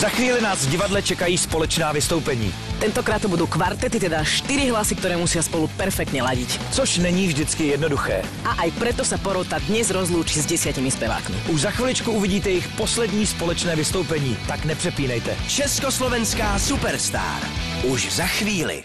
Za chvíli nás v divadle čekají společná vystoupení. Tentokrát to budou kvartety, teda čtyři hlasy, které musí spolu perfektně ladit. Což není vždycky jednoduché. A aj preto se porota dnes rozloučí s desiatimi spevákmi. Už za chviličku uvidíte jejich poslední společné vystoupení, tak nepřepínejte. Československá superstar. Už za chvíli.